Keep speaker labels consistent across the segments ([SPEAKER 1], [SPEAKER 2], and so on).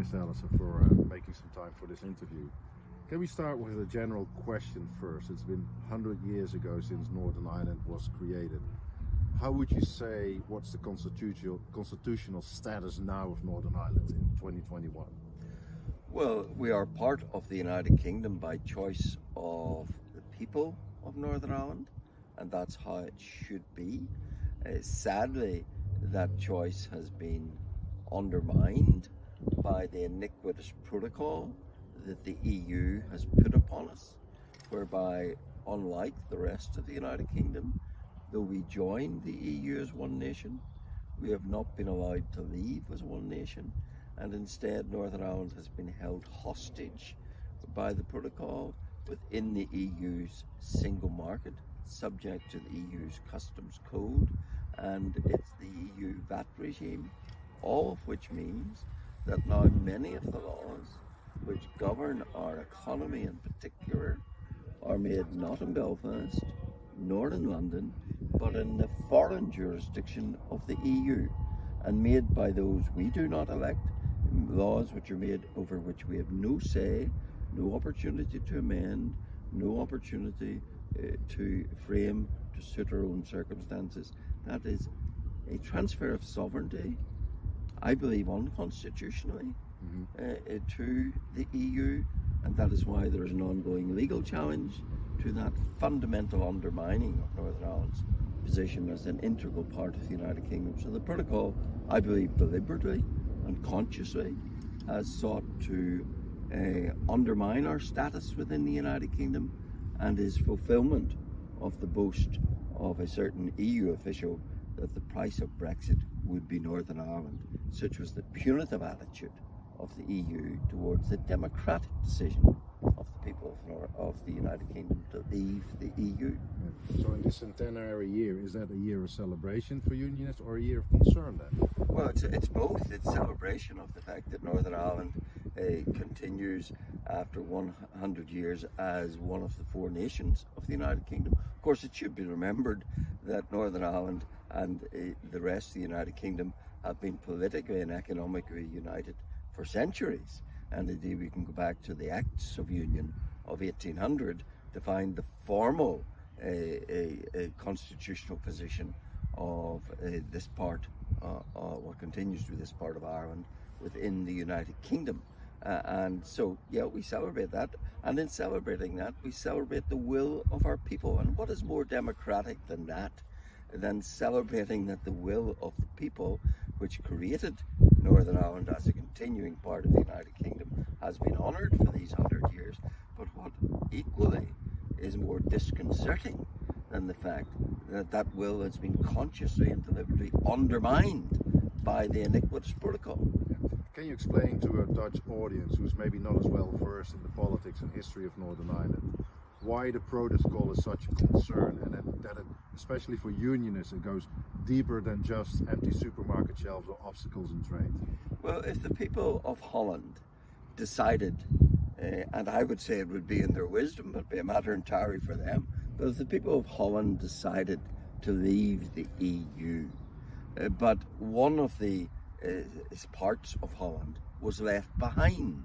[SPEAKER 1] Mr. Allister, for uh, making some time for this interview. Can we start with a general question first? It's been 100 years ago since Northern Ireland was created. How would you say what's the constitutional constitutional status now of Northern Ireland in 2021?
[SPEAKER 2] Well, we are part of the United Kingdom by choice of the people of Northern Ireland, and that's how it should be. Uh, sadly, that choice has been undermined by the iniquitous protocol that the EU has put upon us, whereby, unlike the rest of the United Kingdom, though we joined the EU as one nation, we have not been allowed to leave as one nation, and instead Northern Ireland has been held hostage by the protocol within the EU's single market, subject to the EU's customs code, and it's the EU VAT regime, all of which means that now many of the laws which govern our economy in particular are made not in Belfast nor in London, but in the foreign jurisdiction of the EU and made by those we do not elect, laws which are made over which we have no say, no opportunity to amend, no opportunity uh, to frame to suit our own circumstances. That is a transfer of sovereignty, I believe unconstitutionally, mm-hmm. uh, to the EU, and that is why there is an ongoing legal challenge to that fundamental undermining of Northern Ireland's position as an integral part of the United Kingdom. So the protocol, I believe, deliberately and consciously has sought to uh, undermine our status within the United Kingdom and is fulfillment of the boast of a certain EU official that the price of Brexit would be Northern Ireland. Such was the punitive attitude of the EU towards the democratic decision of the people of, of the United Kingdom to leave the EU.
[SPEAKER 1] Yeah. So, in this centenary year, is that a year of celebration for Unionists or a year of concern then?
[SPEAKER 2] Well, it's, it's both. It's celebration of the fact that Northern Ireland uh, continues after 100 years as one of the four nations of the United Kingdom. Of course, it should be remembered that Northern Ireland and uh, the rest of the United Kingdom have been politically and economically united for centuries. And indeed, we can go back to the Acts of Union of 1800 to find the formal a, a constitutional position of this part, uh, uh, what continues to be this part of Ireland within the United Kingdom. And so, yeah, we celebrate that. And in celebrating that, we celebrate the will of our people. And what is more democratic than that? Than celebrating that the will of the people which created Northern Ireland as a continuing part of the United Kingdom has been honoured for these hundred years. But what equally is more disconcerting than the fact that that will has been consciously and deliberately undermined by the iniquitous protocol.
[SPEAKER 1] Can you explain to a Dutch audience who's maybe not as well versed in the politics and history of Northern Ireland why the protocol is such a concern and that, that it, especially for unionists it goes deeper than just empty supermarket shelves or obstacles in trade?
[SPEAKER 2] Well, if the people of Holland decided, uh, and I would say it would be in their wisdom, but be a matter entirely for them, but if the people of Holland decided to leave the EU, uh, but one of the uh, parts of Holland was left behind,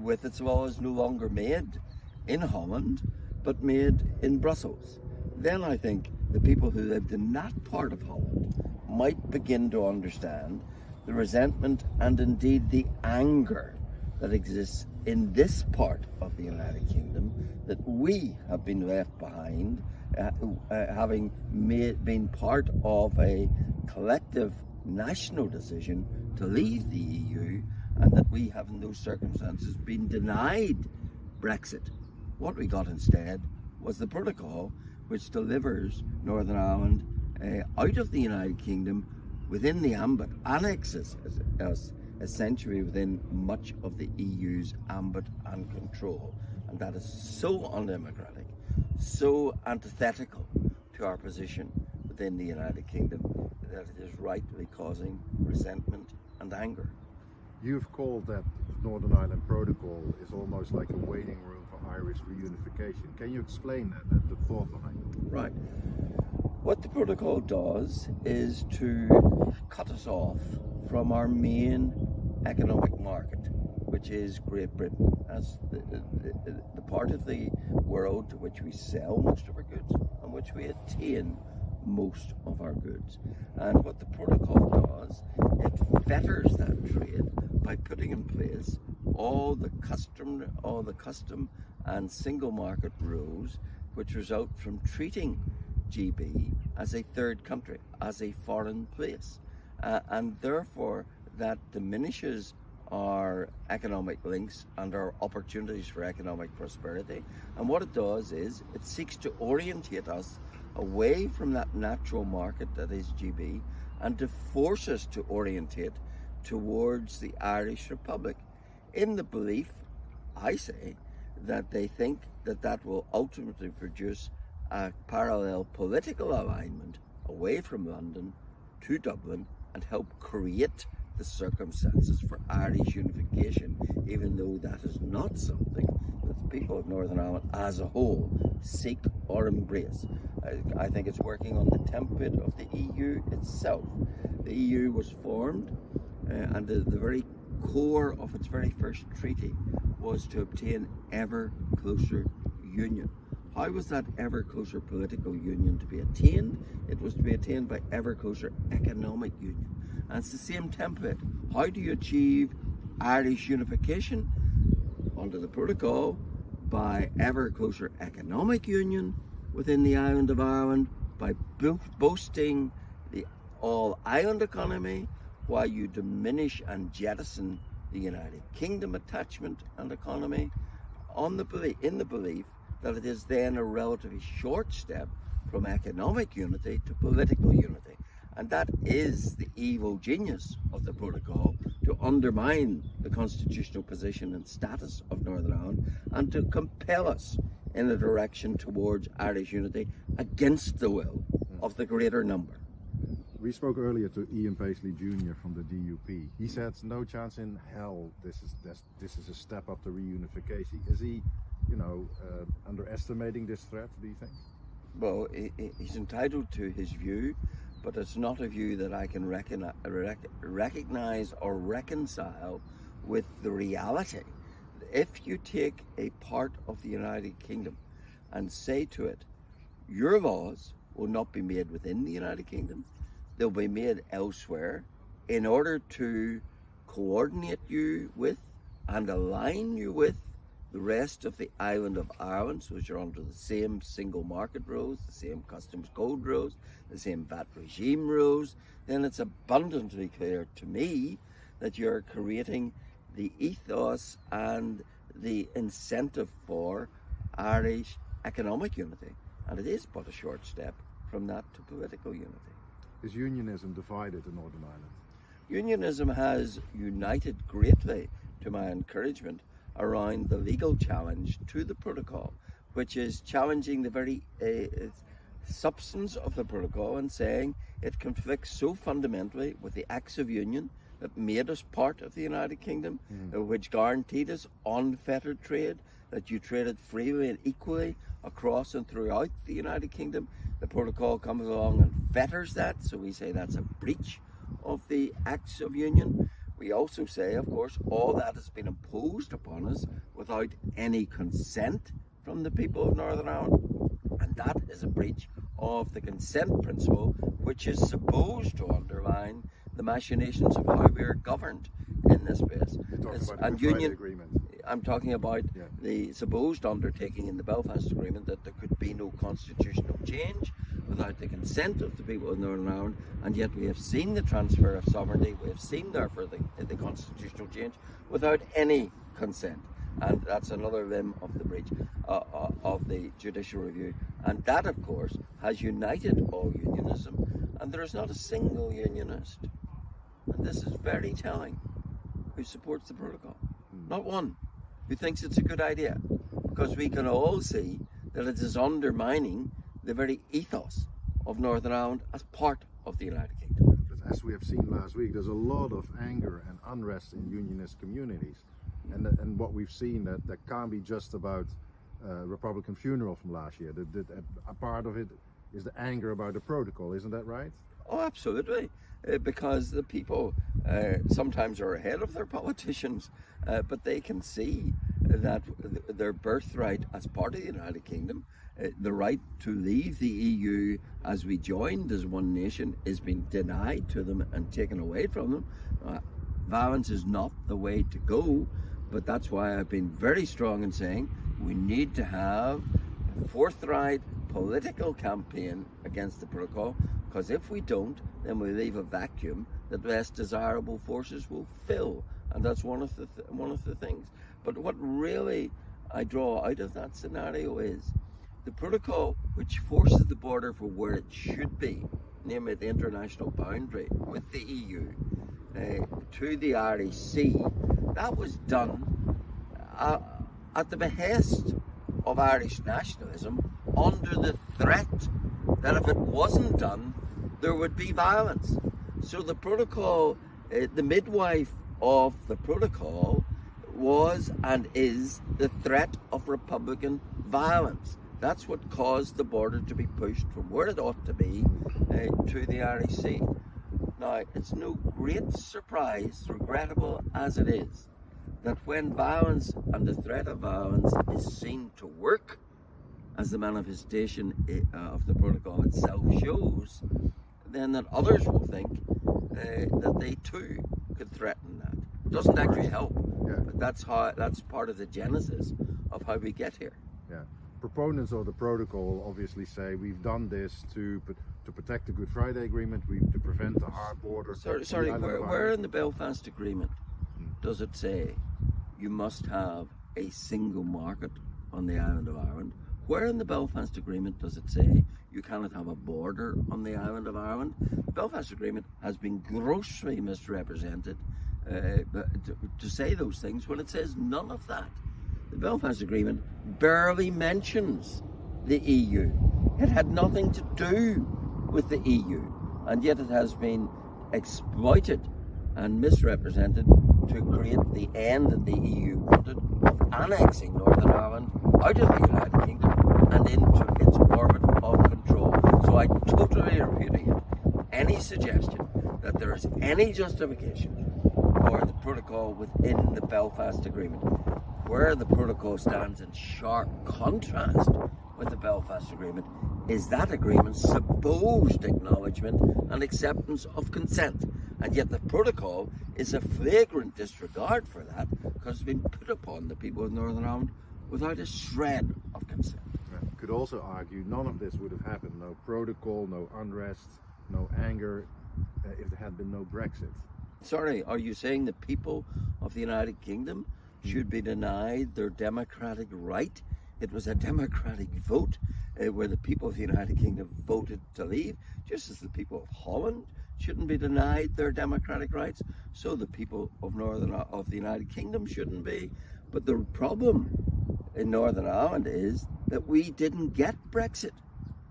[SPEAKER 2] with its laws no longer made in Holland, but made in Brussels. Then I think the people who lived in that part of Holland might begin to understand the resentment and indeed the anger that exists in this part of the United Kingdom that we have been left behind, uh, uh, having made, been part of a collective national decision to leave the EU, and that we have, in those circumstances, been denied Brexit. What we got instead was the protocol which delivers Northern Ireland uh, out of the United Kingdom within the ambit, annexes us essentially within much of the EU's ambit and control. And that is so undemocratic, so antithetical to our position within the United Kingdom that it is rightly causing resentment and anger.
[SPEAKER 1] You've called that Northern Ireland Protocol is almost like a waiting room Irish reunification. Can you explain that, that the thought behind it?
[SPEAKER 2] Right. What the protocol does is to cut us off from our main economic market, which is Great Britain, as the, the, the, part of the world to which we sell most of our goods and which we attain most of our goods. And what the protocol does, it fetters that trade by putting in place all the custom, all the custom and single market rules which result from treating GB as a third country, as a foreign place. Uh, and therefore, that diminishes our economic links and our opportunities for economic prosperity. And what it does is it seeks to orientate us away from that natural market that is GB and to force us to orientate towards the Irish Republic in the belief, I say, that they think that that will ultimately produce a parallel political alignment away from London to Dublin and help create the circumstances for Irish unification, even though that is not something that the people of Northern Ireland as a whole seek or embrace. I, I think it's working on the template of the EU itself. The EU was formed, uh, and the, the very core of its very first treaty was to obtain ever closer union. How was that ever closer political union to be attained? It was to be attained by ever closer economic union. And it's the same template. How do you achieve Irish unification under the protocol by ever closer economic union within the island of Ireland by bo- boasting the all island economy while you diminish and jettison the United Kingdom attachment and economy on the belief, in the belief that it is then a relatively short step from economic unity to political unity. And that is the evil genius of the protocol to undermine the constitutional position and status of Northern Ireland and to compel us in a direction towards Irish unity against the will of the greater number.
[SPEAKER 1] We spoke earlier to Ian Paisley Jr. from the DUP. He said no chance in hell this is this, this is a step up to reunification. Is he you know, uh, underestimating this threat, do you think?
[SPEAKER 2] Well, he's entitled to his view, but it's not a view that I can recognize or reconcile with the reality. If you take a part of the United Kingdom and say to it, your laws will not be made within the United Kingdom, they'll be made elsewhere in order to coordinate you with and align you with the rest of the island of Ireland, so you're under the same single market rules, the same customs code rules, the same VAT regime rules, then it's abundantly clear to me that you're creating the ethos and the incentive for Irish economic unity. And it is but a short step from that to political unity.
[SPEAKER 1] Is unionism divided in Northern Ireland?
[SPEAKER 2] Unionism has united greatly, to my encouragement, around the legal challenge to the protocol, which is challenging the very uh, substance of the protocol and saying it conflicts so fundamentally with the acts of union that made us part of the United Kingdom, mm. uh, which guaranteed us unfettered trade, that you traded freely and equally across and throughout the United Kingdom. The protocol comes along and fetters that, so we say that's a breach of the acts of union. We also say, of course, all that has been imposed upon us without any consent from the people of Northern Ireland. And that is a breach of the consent principle, which is supposed to underline the machinations of how we are governed in this place.
[SPEAKER 1] and union agreement.
[SPEAKER 2] I'm talking about yeah. the supposed undertaking in the Belfast Agreement that there could be no constitutional change without the consent of the people of Northern Ireland, and yet we have seen the transfer of sovereignty, we have seen therefore the, the constitutional change without any consent. And that's another limb of the breach uh, uh, of the judicial review. And that, of course, has united all unionism. And there is not a single unionist, and this is very telling, who supports the protocol. Hmm. Not one who thinks it's a good idea. Because we can all see that it is undermining the very ethos of Northern Ireland as part of the United Kingdom.
[SPEAKER 1] But as we have seen last week, there's a lot of anger and unrest in unionist communities. And, and what we've seen that that can't be just about uh, Republican funeral from last year. That, that a part of it is the anger about the protocol, isn't that right?
[SPEAKER 2] Oh, absolutely. uh, because the people uh, sometimes are ahead of their politicians, uh, but they can see that their birthright as part of the United Kingdom, uh, the right to leave the EU as we joined as one nation, is being denied to them and taken away from them. Uh, violence is not the way to go, but that's why I've been very strong in saying we need to have a forthright political campaign against the protocol because if we don't, then we leave a vacuum that less desirable forces will fill, and that's one of the th- one of the things. But what really I draw out of that scenario is the protocol which forces the border for where it should be, namely the international boundary with the EU, uh, to the Irish Sea. That was done uh, at the behest of Irish nationalism under the threat that if it wasn't done, there would be violence. So the protocol, uh, the midwife of the protocol was and is the threat of Republican violence. That's what caused the border to be pushed from where it ought to be uh, to the Irish Sea. Now, it's no great surprise, regrettable as it is, that when violence and the threat of violence is seen to work, as the manifestation uh, of the protocol itself shows, then that others will think uh, that they too could threaten that. It doesn't actually help,
[SPEAKER 1] Yeah.
[SPEAKER 2] but that's how that's part of the genesis of how we get here.
[SPEAKER 1] Yeah. Proponents of the protocol obviously say we've done this to to protect the Good Friday Agreement, we to prevent the hard border.
[SPEAKER 2] Sorry, sorry where, where in the Belfast Agreement does it say you must have a single market on the island of Ireland? Where in the Belfast Agreement does it say you cannot have a border on the island of Ireland? The Belfast Agreement has been grossly misrepresented uh, to, to say those things when it says none of that. The Belfast Agreement barely mentions the EU. It had nothing to do with the EU, and yet it has been exploited and misrepresented to create the end that the EU wanted of annexing Northern Ireland out of the United Kingdom and into its orbit of control. So I totally repudiate any suggestion that there is any justification for the protocol within the Belfast Agreement. Where the protocol stands in sharp contrast with the Belfast Agreement is that agreement's supposed acknowledgement and acceptance of consent. And yet the protocol is a flagrant disregard for that because it's been put upon the people of Northern Ireland without a shred of consent.
[SPEAKER 1] Could also argue none of this would have happened. No protocol, no unrest, no anger, uh, if there had been no Brexit.
[SPEAKER 2] Sorry, are you saying the people of the United Kingdom should be denied their democratic right? It was a democratic vote uh, where the people of the United Kingdom voted to leave, just as the people of Holland shouldn't be denied their democratic rights. So the people of Northern of the United Kingdom shouldn't be. But the problem in Northern Ireland is that we didn't get Brexit.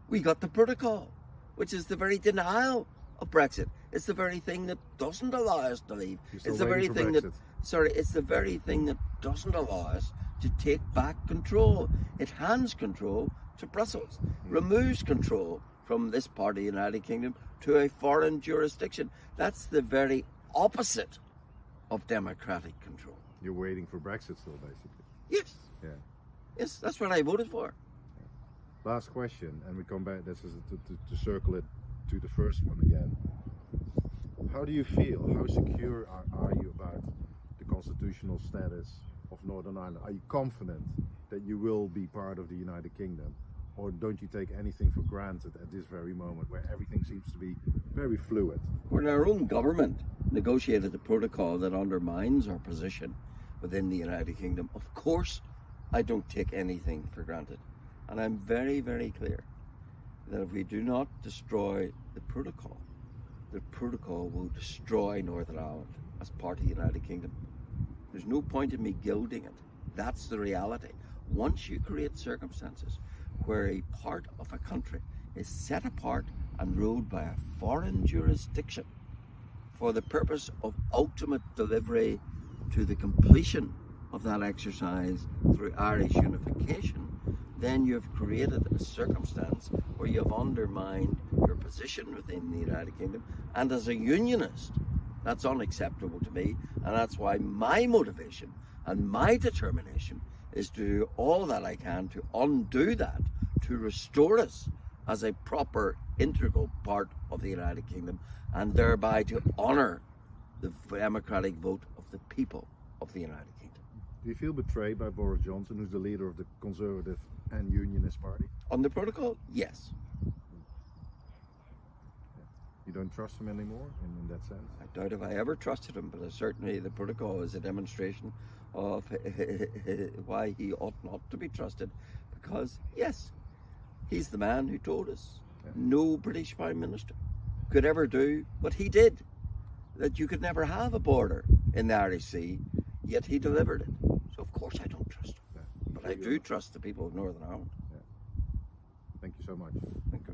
[SPEAKER 2] We got the protocol, which is the very denial of Brexit. It's the very thing that doesn't allow us to leave. It's the very thing that sorry, it's the very thing that doesn't allow us to take back control. It hands control to Brussels, hmm. removes control from this part of the United Kingdom to a foreign jurisdiction. That's the very opposite of democratic control.
[SPEAKER 1] You're waiting for Brexit still, basically.
[SPEAKER 2] Yes,
[SPEAKER 1] Yeah.
[SPEAKER 2] Yes, that's what I voted for.
[SPEAKER 1] Last question, and we come back. This is to, to, to circle it to the first one again. How do you feel? How secure are, are you about the constitutional status of Northern Ireland? Are you confident that you will be part of the United Kingdom, or don't you take anything for granted at this very moment, where everything seems to be very fluid?
[SPEAKER 2] When our own government negotiated a protocol that undermines our position within the United Kingdom, of course, I don't take anything for granted. And I'm very, very clear that if we do not destroy the protocol, the protocol will destroy Northern Ireland as part of the United Kingdom. There's no point in me gilding it. That's the reality. Once you create circumstances where a part of a country is set apart and ruled by a foreign jurisdiction for the purpose of ultimate delivery to the completion of that exercise through Irish unification, then you've created a circumstance where you have undermined your position within the United Kingdom. And as a unionist, that's unacceptable to me. And that's why my motivation and my determination is to do all that I can to undo that, to restore us as a proper, integral part of the United Kingdom, and thereby to honour the democratic vote of the people of the United Kingdom.
[SPEAKER 1] Do you feel betrayed by Boris Johnson, who's the leader of the Conservative and Unionist Party?
[SPEAKER 2] On the protocol, yes.
[SPEAKER 1] You don't trust him anymore in, in that sense?
[SPEAKER 2] I doubt if I ever trusted him, but certainly the protocol is a demonstration of why he ought not to be trusted. Because, yes, he's the man who told us
[SPEAKER 1] Yeah.
[SPEAKER 2] no British Prime Minister could ever do what he did. That you could never have a border in the Irish Sea, yet he delivered it. Course, I don't trust him.
[SPEAKER 1] Yeah.
[SPEAKER 2] But I do trust the people of Northern Ireland.
[SPEAKER 1] Thank you so much.
[SPEAKER 2] Thank you.